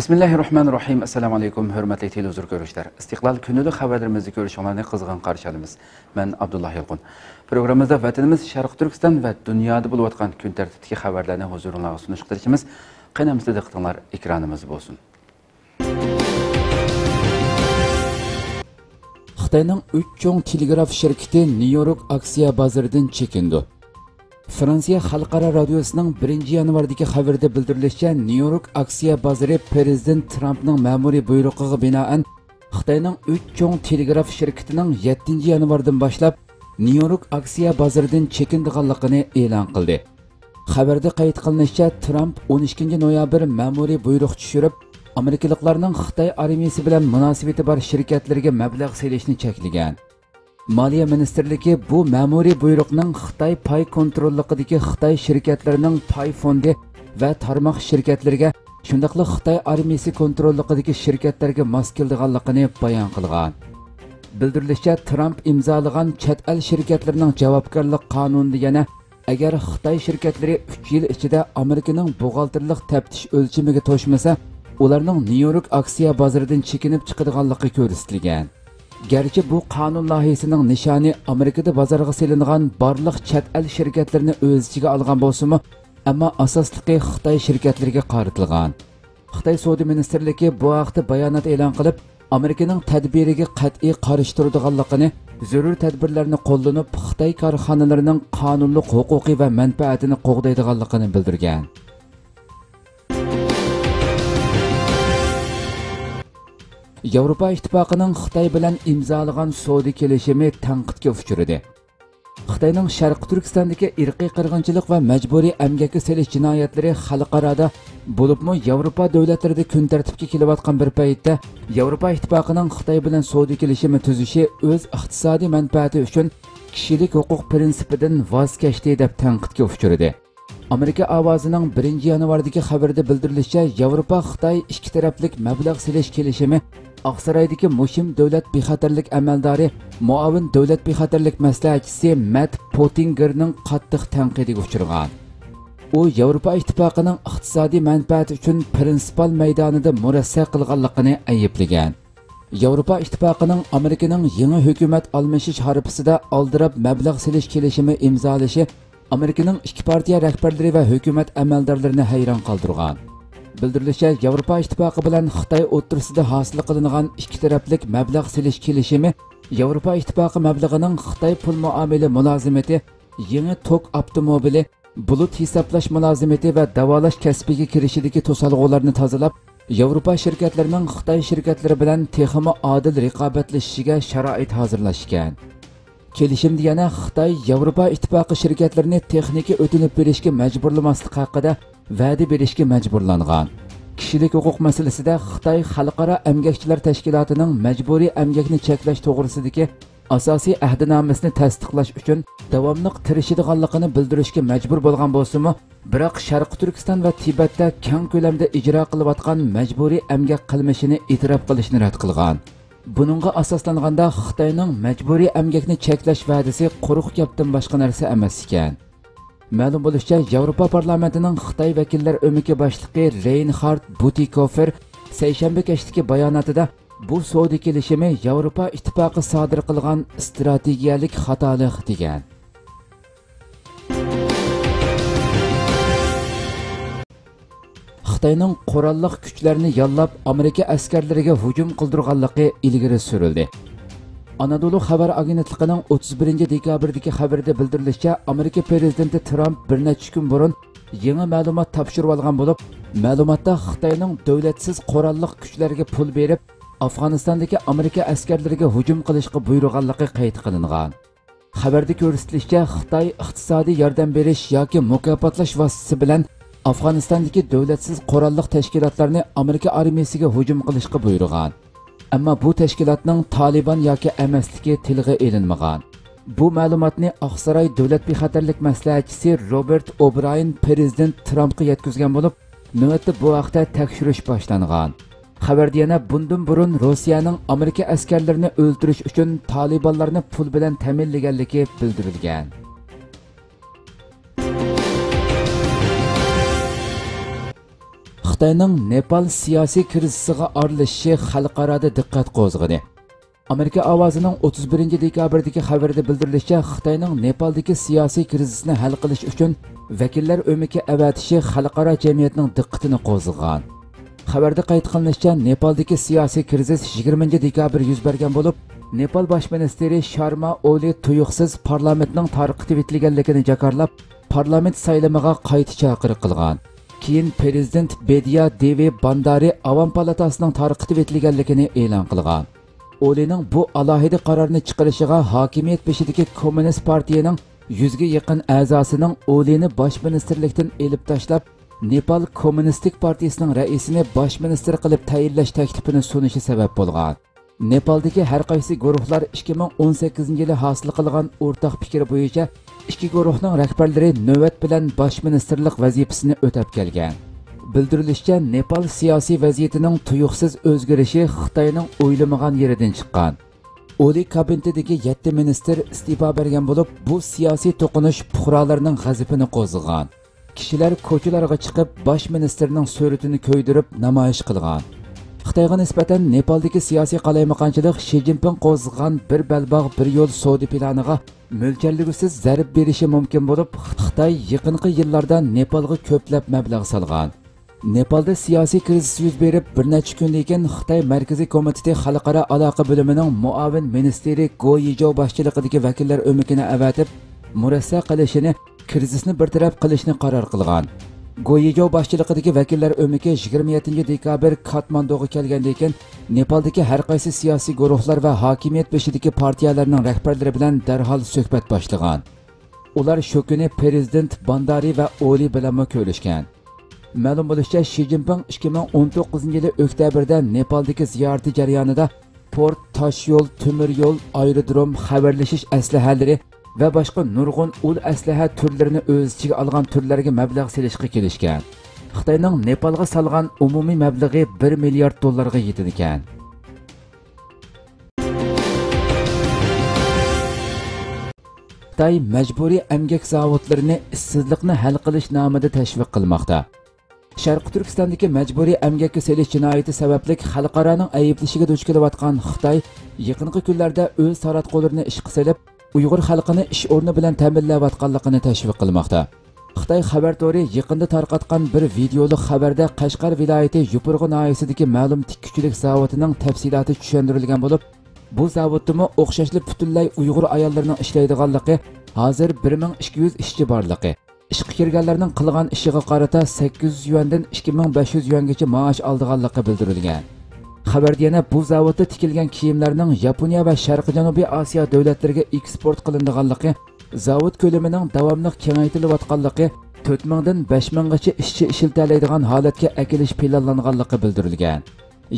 Bismillahirrahmanirrahim. Assalamu alaykum, hörmətli televizor görüşlər. İstiqlal günlük xəbərlərimizi görüşənlərinə qızğın qarşılayırıq. Mən Abdullah Yılğun. Proqramımızda vətənimiz Şərq Türkistan və dünyada olub atqan gün tərtibdəki xəbərlərini huzurunuza sunuş qılışımız qənəmizdə diqqətlər ekranımız olsun. Xitayning 3 cho'ng telegraf shirkati Nyu-York aksiya bozoridan chekindi. Fransiya xalqaro radiosining 1 yanvardagi xabarda bildirilishicha, Nyu-York aksiya bozori prezident Trampning ma'muriy buyrug'iga binoan Xitoyning 3 cho'ng telegraf shirkatining 7 yanvardan boshlab Nyu-York aksiya bozoridan chekindiganligini e'lon qildi. Xabarda qayd qilinishicha, Tramp 12 noyabr ma'muriy buyruq tushirib, Amerikaliklarning Xitoy armiyasi bilan munosabati bor shirkatlarga mablag' selishni cheklagan. Maliya ministrligi bu ma'muriy buyruqning Xitoy pay kontrolliqidagi Xitoy shirkatlarining pay fondi va tarmoq shirkatlariga shundaqli Xitoy armiyasi kontrolliqidagi shirkatlarga mos keldiganligini bayon qilgan. Bildirilishicha, Tramp imzolagan chet el shirkatlarining javobgarlik qonunida yana agar Xitoy shirkatlari 3 yil ichida Amerikaning buxgalterlik taftish o'lchamiga to'shmasa, ularning Nyu-York aksiya bozoridan chekinib chiqadiganligi ko'rsatilgan. Gerçi bu kanun lahisinin nişanı Amerikada bazarğa selinğan barlıq çat el şirkətlərini öz içigə alğan bolsunmu, ama asaslıqı Xitay şirketlerine qaratılğan. Xitay Saudi Ministerliyi bu vaxtda bayanat elan qılıb, Amerikanın tədbiriga qat'iy qarşı zürür tedbirlerini kollunup qollanıb Xitay karxanalarının qanunluq hüquqi və mənfəətini qoğdaydiganlığını bildirgan. Yevropa ittifoqining Xitoy bilan imzolagan savdo kelishimi tanqidga uchradi. Xitoyning Sharq Turkistondagi irqiy qirg'inchilik va majburiy amgakka selish jinoyatlari xalqaroda bo'libmi Yevropa davlatlarida kun tartibga kelayotgan bir paytda Yevropa ittifoqining Xitoy bilan savdo kelishimi tuzishi o'z iqtisodiy manfaati uchun kishilik huquq prinsipidan voz kechdi deb tanqidga uchradi. Amerika ovozining 1 yanvardagi xabarda bildirilishicha, Yevropa Xitoy ikki taraflik mablag' selish kelishimi Oqsaroydagi mushim davlat bexatarlik amaldori muavin davlat bexatarlik maslahatchisi Matt Pottingerning qattiq tanqidiga uchragan. U Yevropa ittifoqining iqtisodiy manfaati uchun prinsipal maydonida murassa qilganligini ayblagan. Yevropa ittifoqining Amerikaning yangi hukumat almashish harfisida oldirab mablag' selish kelishimi imzolashi Amerikaning ikki partiya rahbarlari va hukumat amaldorlarini hayron qoldirgan. Bildirilishicha yevropa ittifoqi bilan xitoy o'ttirisida hosil qilingan ikki taraflik mablag' silish kelishimi yevropa ittifoqi mablag'ining xitoy pul muomili mulozimati yangi tok avtomobili bulut hisoblash mulozimati va davolash kasbiga kirishidagi to'salg'ularni tozalab yevropa shirkatlarining xitoy shirkatlari bilan texmi odil raqobatlashishiga sharoit hozirlashgan. Kelishimda yana xitoy yevropa ittifoqi shirkatlarini texnika o'tinib berishga majburlamaslik haqida va'da berishga majburlangan. Kishilik huquq masalasida xitoy xalqaro emgakchilar tashkilotining majburiy emgakni cheklash to'g'risidagi asosiy ahdinomasini tasdiqlash uchun davomliq tirishadiganligini bildirishga majbur bo'lgan bo'lsimi biroq sharqi turkiston va tibatda keng ko'lamda ijro qilayotgan majburiy emgak qilmishini e'tirof qilishni rad qilgan. Buningga asoslanganda xitoyning majburiy emgakni cheklash va'dasi quruq gapdan boshqa narsa emas ekan. Ma'lum bo'lishicha, Yevropa parlamentining Xitoy vakillar o'miki boshlig'i Reinhard Butikofer seshanba kechdagi bayonotida bu savdo kelishimi Yevropa ittifoqi sodir qilgan strategiyalik xatolik degan. Xitoyning qurolliq kuchlarini yollab Amerika askarlariga hujum qildirganligi ilgari surildi. Anadolu xabar agentligining 31 dekabrdagi xabarida bildirilishicha, Amerika prezidenti Tramp bir necha kun burun yangi ma'lumot topshirib olgan bo'lib, ma'lumotda Xitoyning davlatsiz qurolliq kuchlarga pul berib, Afg'onistondagi Amerika askarlariga hujum qilishga buyurganligi qayd qilingan. Xabarda ko'rsatilishicha, Xitoy iqtisodiy yordam berish yoki mukofotlash vositasi bilan Afg'onistondagi davlatsiz qurolliq tashkilotlarni Amerika armiyasiga hujum qilishga buyurgan. Ammo bu tashkilotning taliban yoki emasligi tilga ilinmagan. Bu ma'lumotni oqsaroy davlat bexatarlik maslahatchisi robert O'Brien prezident trampga yetkazgan bo'lib navbatda bu haqda tekshirish boshlangan. Xabarda yana bundan burun rossiyaning amerika askarlarini o'ldirish uchun talibanlarni pul bilan ta'minlaganligi bildirilgan. Xitoyning nepal siyosiy krizisiga aralashishi xalqaroda diqqat qo'zg'adi. Amerika ovozining 31 dekabrdagi xabarida bildirilishicha xitoyning nepaldagi siyosiy krizisni hal qilish uchun vakillar o'miki avatishi xalqaro jamiyatning diqqatini qo'zg'agan. Xabarda qayd qilinishicha nepaldagi siyosiy krizis 20 dekabr yuz bergan bo'lib nepal bosh ministri sharma oli tuyuqsiz parlamentning tarqitib etilganligini jakarlab parlament saylamiga qayta chaqiriq qilgan. Keyin prezident bediya devi bandari avom palatasining tarqitib etilganligini e'lon qilgan. Olining bu alohida qarorni chiqarishiga hokimiyat beshidagi kommunist partiyaning yuzga yaqin a'zosining olini bosh ministrlikdan elib tashlab nepal kommunistik partiyasining raisini bosh ministr qilib tayinlash taklifini sunishi sabab bo'lgan. Nepaldagi har qaysi guruhlar 2018 yili hosil qilgan o'rtaq fikr bo'yicha ikki guruhning rahbarlari navbat bilan bosh ministerlik vazifasini o'tab kelgan. Bildirilishicha nepal siyosiy vaziyatining tuyuqsiz o'zgarishi xitoyning o'ylamagan yeridan chiqqan. Oli kabinetidagi yetti minister iste'fo bergan bo'lib bu siyosiy to'qinish puhrolarning g'azabini qo'zg'agan. Kishilar ko'chalarga chiqib bosh ministerning suratini ko'ydirib namoyish qilgan. Xitoyga nisbatan nepaldagi siyosiy qalaymaqonchilik shi zinpin qo'zg'agan bir balbog' bir yo'l savdo planiga mo'ljalligisiz zarb berishi mumkin bo'lib xitoy yaqinqi yillarda nepalga ko'plab mablag' solgan nepalda siyosiy krizis yuz berib bir necha kundan keyin xitoy markaziy komiteti xalqaro aloqa bo'limining ministri go yijo boshchiligidagi vakillar avatib murassa qilishini krizisni bartaraf qilishni goyijo boshchiligidagi vakillar o'miki 27 dekabr katmanduga kelgandan keyin nepaldagi har qaysi siyosiy guruhlar va hokimiyat beshidagi partiyalarning rahbarlari bilan darhol suhbat boshlagan ular shu kuni prezident bandari va oli bilan ko'rishgan ma'lum bo'lishicha shi zinpin 2019 yili oktyabrda nepaldagi ziyorati jarayonida port toshyo'l temir yo'l aerodrom xabarlashish aslahalari va boshqa nurg'un ul aslaha turlarini o'z ichiga olgan turlarga mablag' selishga kelishgan. Xitoyning nepalga solgan umumiy mablag'i 1 milliard dollarga yetadi ekan. Xitoy majburiy amgak zavodlarini ishsizlikni hal qilish nomida tashviq qilmoqda. Sharqi turkistondagi majburiy emgakka selish jinoyati sababli xalqaroning ayblashiga duch kelayotgan xitoy yaqinqi kunlarda o'z taratqularni ishqa selib uyg'ur xalqini ish o'rni bilan ta'minlayotganligini tashviq qilmoqda. Xitoy xabar to'ri yaqinda tarqatgan bir videolik xabarda qashqar viloyati yupurg'i noyisidagi ma'lum tikkuchilik zavodining tafsiloti tushuntirilgan bo'lib bu zavoddimi o'xshashli butunlay uyg'ur ayollarining ishlaydiganligi hozir 1200 ishchi borligi. Ishga kirganlarning qilgan ishiga qarata 800 yuandan 2500 yuangacha maosh oldiganligi bildirilgan. Xabarda yana bu zavodda tikilgan kiyimlarning yaponiya va sharqi janubiy osiyo davlatlariga eksport qilindiganligi zavod ko'lamining davomli kengaytirilayotganligi to'rt mingdan besh minggacha ishchi ishiltalaydigan holatga akilish planlanganligi bildirilgan.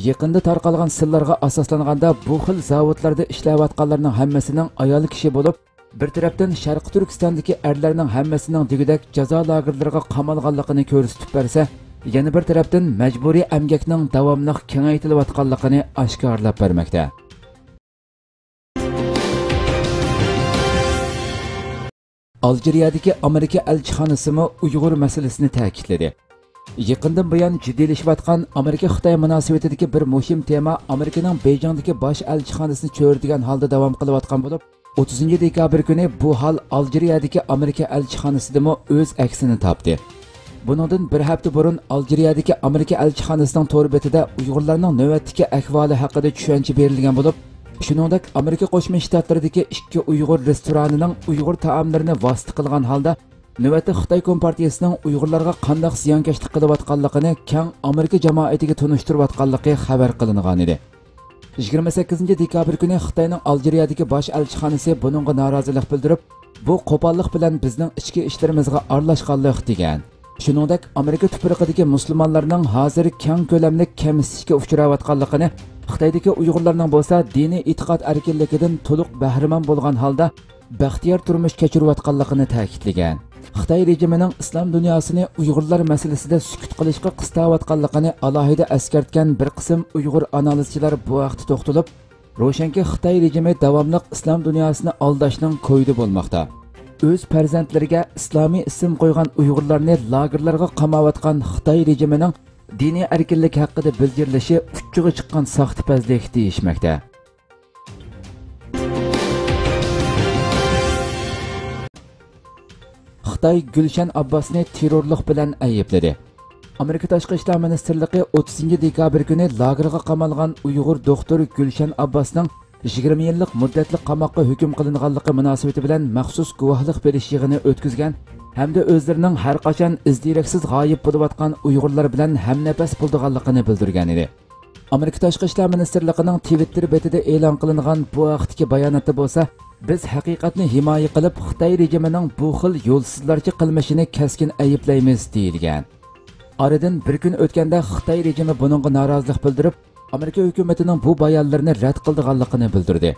Yaqinda tarqalgan sirlarga asoslanganda bu xil zavodlarda ishlayotganlarning hammasining ayol kishi bo'lib bir tarafdan sharqi hammasining jazo qamalganligini ko'rsatib yana bir tarafdan majburiy amgakning davomli kengaytirilayotganligini oshkorlab bermoqda. Aljeriyadagi amerika elchixonasimi uyg'ur masalasini ta'kidladi. Yaqindan buyon jiddiylashayotgan amerika xitoy munosabatidagi bir muhim tema amerikaning bejondagi bosh elchixonasini cho'rdigan holda davom qilayotgan bo'lib 30 dekabr kuni bu hol aljeriyadagi amerika elchixonasidami o'z aksini topdi. Buningdan bir hafta burun aljeriyadagi amerika elchixonasining to'r betida uyg'urlarning navbatdagi ahvoli haqida tushuncha berilgan bo'lib shuningdek amerika qo'shma shtatlaridagi ikki uyg'ur restoranining uyg'ur taomlarini vosita qilgan holda navbatda xitoy kompartiyasining uyg'urlarga qandoq ziyonkashlik qilayotganligini kang amerika jamoatiga tunishtirayotganligi xabar qilingan edi. 28 dekabr kuni xitoyning aljeriyadagi bosh elchixonasi buningga norozilik bildirib bu qo'pollik bilan bizning ichki ishlarimizga aralashganlik degan. Shuningdek amerika tuprog'idagi musulmonlarning hozir kang ko'lamli kamsitishga uchrayotganligini xitoydagi uyg'urlarning bo'lsa diniy e'tiqod erkinligidan to'liq bahramand bo'lgan holda baxtiyor turmush kechirayotganligini ta'kidlagan. Xitoy rejimining islom dunyosini uyg'urlar masalasida sukut qilishga qistayotganligini alohida eskartgan bir qism uyg'ur analizchilar bu vaqtda to'xtalib ro'shanki xitoy rejimi davomli islom dunyosini aldashning ko'ydi bo'lmoqda. O'z farzandlariga islomiy ism qo'ygan uyg'urlarni lagerlarga qamayotgan xitoy rejimining diniy erkinlik haqida bildirilishi uchchig'i chiqqan saxtipazlik deyishmoqda xitoy gulshan abbosni terrorlik bilan aybladi amerika tashqi ishlar ministrligi 30 dekabr kuni lagerga qamalgan uyg'ur doktor gulshan abbosning 20 yillik muddatli qamoqqa hukm qilinganligi munosabati bilan maxsus guvohlik berish yig'ini o'tkazgan hamda o'zlarining har qachon izdiraksiz g'oyib bo'layotgan uyg'urlar bilan hamnafas bo'ldiganligini bildirgan edi. Amerika tashqi ishlar ministrligining twitter betida e'lon qilingan bu vaqtdagi bayonotda bo'lsa biz haqiqatni himoya qilib xitoy rejimining bu xil yo'lsizlarcha qilmishini kaskin ayblaymiz deyilgan. Oradan bir kun o'tganda xitoy rejimi buningga norozilik bildirib amerika hukumatining bu bayonlarini rad qildiganligini bildirdi.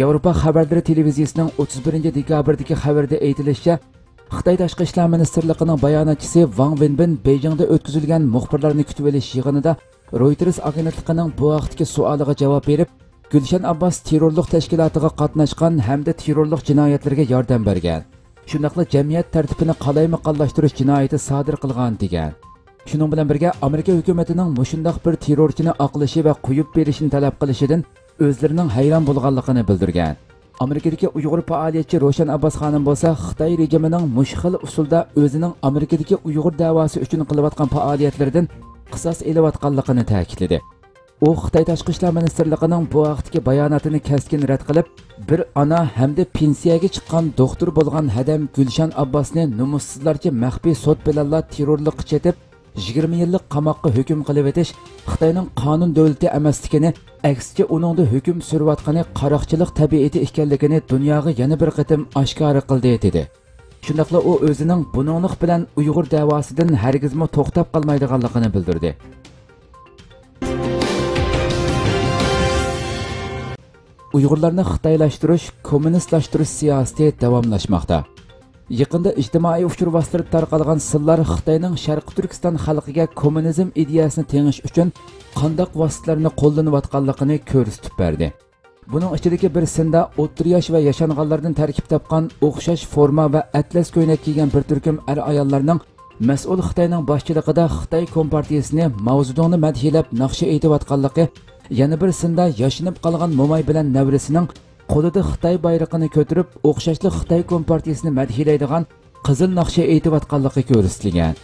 Yevropa xabarlari televiziyasining 31 dekabrdagi xabarda aytilishicha xitoy tashqi ishlar ministrligining bayonotchisi vang vinbin bejingda o'tkazilgan muxbirlarni kutib olish yig'inida reuters agentligining bu vaqtdagi savoliga javob berib gulshan abbos terrorlik tashkilotiga qatnashgan hamda terrorlik jinoyatlarga yordam bergan. Shundoqla jamiyat tartibini qalaymaqonlashtirish jinoyati sodir qilgan degan. Shuning bilan birga amerika hukumatining mushundoq bir terrorchini oqlashi va qo'yib berishini talab qilishidan o'zlarining hayron bo'lganligini bildirgan amerikadagi uyg'ur faoliyatchi ro'shan abbos xonim bo'lsa xitoy rejimining mushxil usulda o'zining amerikadagi uyg'ur davosi uchun qilayotgan faoliyatlaridan qisos elayotganligini ta'kidladi u xitoy tashqi ishlar ministrligining bu vaqtdagi bayonotini kaskin rad qilib bir ona hamda pensiyaga chiqqan doktor bo'lgan hadam gulshan abbosni nomussizlarcha maxfiy sud bilanla terrorlik chetib 20 yillik qamoqqa hukm qilib etish xitoyning qonun davlati emasligini aksicha uningda hukm surayotgani qaroqchilik tabiati ekanligini dunyoga yana bir qatim oshkora qildi dedi. Shundoqla u o'zining buninglik bilan uyg'ur davosidan hargizmi to'xtab qolmaydiganligini bildirdi. Uyg'urlarni xitoylashtirish kommunistlashtirish siyosati davomlashmoqda yaqinda ijtimoiy uchur vositida tarqalgan sillar xitoyning sharqi turkiston xalqiga kommunizm ideyasini tengish uchun qandoq vositalarni qo'llanayotganligini ko'rsatib berdi. Buning ichidagi bir sinda o'ttir yosh va yashanganlardan tarkib topgan o'xshash forma va atlas ko'ylak kiygan bir turkum er ayollarning mas'ul xitoyning boshchiligida xitoy kompartiyasini mavzudoni madhiyalab naqsha aytayotganligi yana bir sinda yashinib qolgan mo'may bilan қолыда Қытай байрағын көтеріп, оқшашлы Қытай компартиясыны мәдхилейдіған қызыл нақша етіп атқанлығы көрсетілген.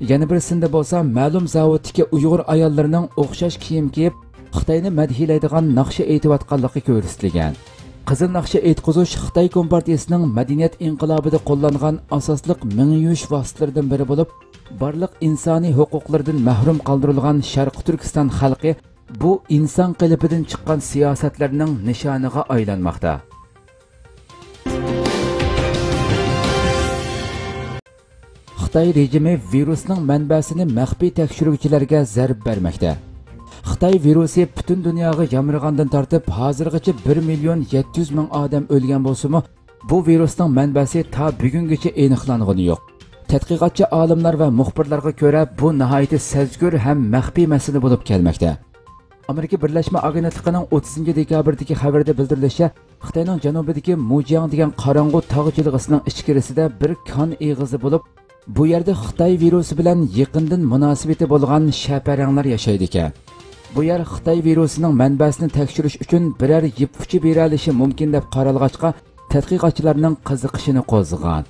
Яны бірсінде болса, мәлім заводтіке ұйғыр аялларының оқшаш киім киіп, Қытайны мәдхилейдіған нақша етіп атқанлығы көрсетілген. Қызыл нақша етқызуш Қытай компартиясының мәдениет инқилабыда қолданған асаслық міңіюш васытлардан бірі болып, барлық инсани хукуклардан мәхрум қалдырылған Шарқы Түркістан халқы bu inson qilibidan chiqqan siyosatlarning nishoniga aylanmoqda. Xitoy rejimi virusning manbasini maxfiy tekshiruvchilarga zarb bermoqda. Xitoy virusi butun dunyoga yamrig'andan tortib hozirgacha 1 million 700 ming odam o'lgan bo'lsimi bu virusning manbasi ta bugungacha aniqlangani yo'q. Tadqiqotchi olimlar va muxbirlarga ko'ra bu nihoyatda sezgur ham maxfiy masala bo'lib kelmoqda. Amerika birlashma agentligining 30 dekabrdagi xabarda bildirilishicha xitoyning janubidagi mujang degan qorong'u tog' jilg'isining ichkarisida bir kon eg'izi bo'lib bu yerda xitoy virusi bilan yaqindan munosabati bo'lgan shaparanglar yashaydi ekan bu yer xitoy virusining manbasini tekshirish uchun biror yip uchi berilishi mumkin deb qaralg'achqa tadqiqotchilarning qiziqishini qo'zg'agan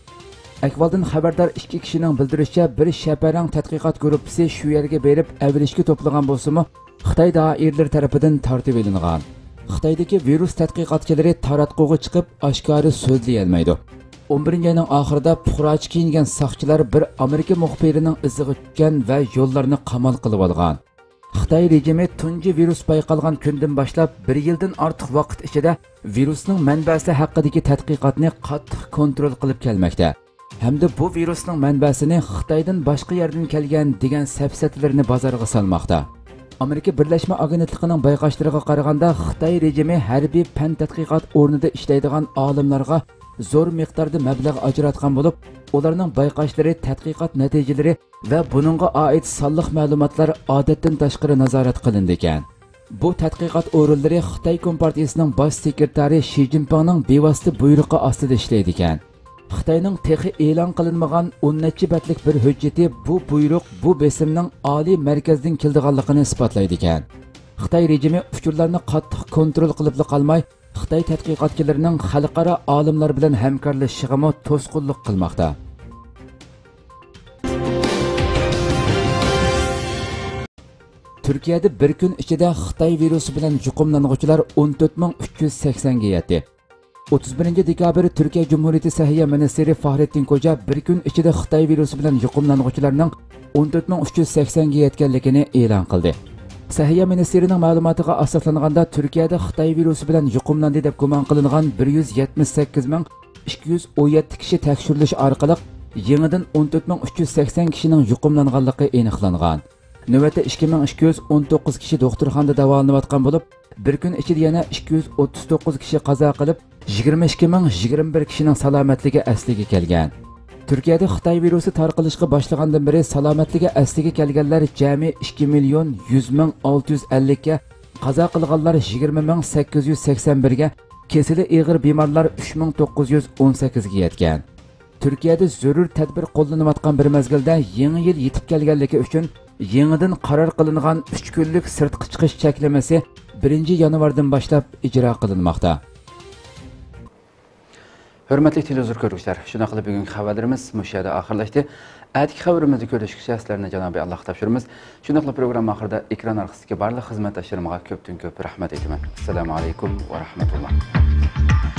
akvaldan xabardor ikki kishining bildirishicha bir shaparang tadqiqot guruhi shu yerga berib avilishga to'plagan bo'lsimi xitoy doirlari tarafidan tortib ilingan xitoydagi virus tadqiqotchilari taratquga chiqib oshkori so'zlayolmaydi 11 ayning oxirida puhrochi kiyingan soqchilar bir amerika muxbirining iziga tushgan va yo'llarni qamal qilib olgan. Xitoy rejimi tunji virus payqalgan kundan boshlab bir yildan ortiq vaqt ichida virusning manbasi haqidagi tadqiqotni qattiq kontrol qilib kelmoqda. Hamda bu virusning manbasini xitoydan boshqa yerdan kelgan degan safsatlarni bozorga solmoqda. Amerika birlashma agentligining bayqashlariga qaraganda xitoy rejimi harbiy fan tadqiqot o'rnida ishlaydigan olimlarga zo'r miqdorda mablag' ajratgan bo'lib ularning bayqashlari tadqiqot natijalari va buningga oid sonliq ma'lumotlar odatdan tashqari nazorat qilindi ekan. Bu tadqiqot o'rinlari xitoy kompartiyasining bosh sekretari shi zinpinning bevosita buyrug'i ostida ishlaydi ekan. Xitoyning texi e'lon qilinmagan 10 necha batlik bir hujjati bu buyruq bu besimning oliy markazdan keldiganligini isbotlaydi ekan. Xitoy rejimi uchurlarni qattiq kontrol qilib qolmay xitoy tadqiqotchilarining xalqaro olimlar bilan hamkorlashishiga to'sqinlik qilmoqda. Turkiyada bir kun ichida xitoy virusi bilan yuqumlanuvchilar 14380 ga yetdi. 31 dekabr turkiya jumhuriyati sahiya ministri fahrettin koja bir kun ichida xitoy virusi bilan yuqumlanuvchilarning 14380 ga yetganligini e'lon qildi. Sahiya ministrining ma'lumotiga asoslanganda turkiyada xitoy virusi bilan yuqumlandi deb gumon qilingan 178217 kishi tekshirilish orqali yangidan 14380 kishining yuqumlanganligi aniqlangan. Navbatda 2219 kishi doktorxonada davolanayotgan bo'lib bir kun ichida yana 239 kishi qazo qilib 22021 kishining salomatligi asliga kelgan. Turkiyada xitoy virusi tarqalishga boshlagandan beri salomatligi asliga kelganlar jami 2 million 100 ming 650 ga qazo qilganlar 20 ming 881 ga kesili ig'ir bemorlar 3918 ga yetgan. Turkiyada zarur tadbir qo'llanayotgan bir mezgilda yangi yil yetib kelganligi uchun yangidan qaror qilingan 3 kunlik sirtqi chiqish cheklamasi 1 yanvardan boshlab ijro qilinmoqda. Hurmatli televizor ko'ruvchilar shuna qilib bugungi xabarlarimiz mushu yerda oxirlashdi. Atigi xabarimizni ko'rishgacha sizlarni janobiy alloh topshiramiz. Shuna qilib programma oxirida ekran orqasidagi barliq xizmatdoshlarimga köptün ko'p rahmat aytaman. Assalomu alaykum va rahmatulloh.